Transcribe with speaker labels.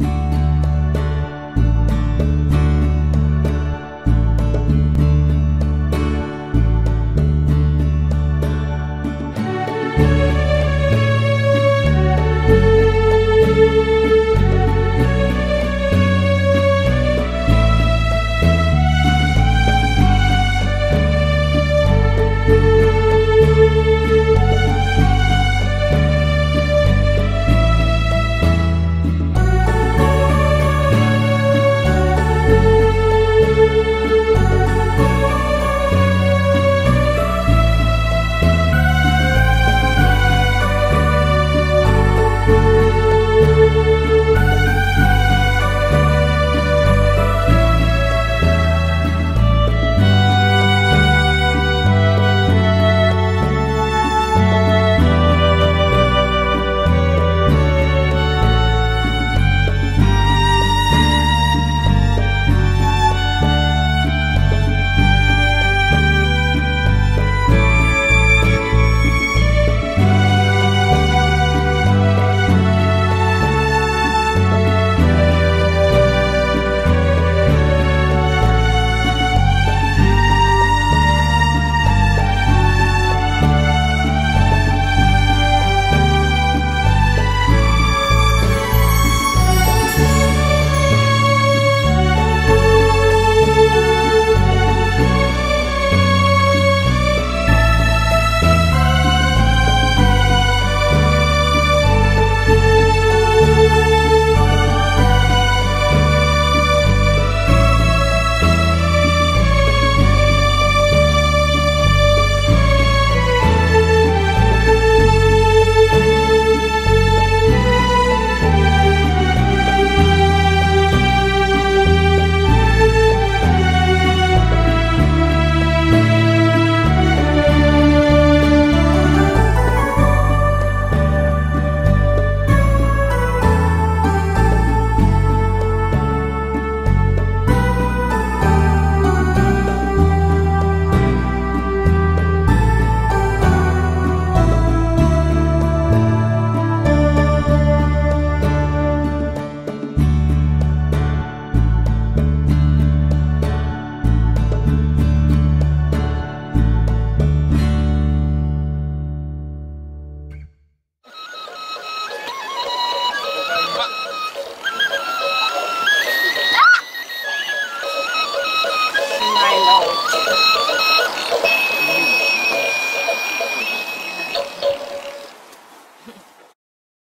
Speaker 1: you.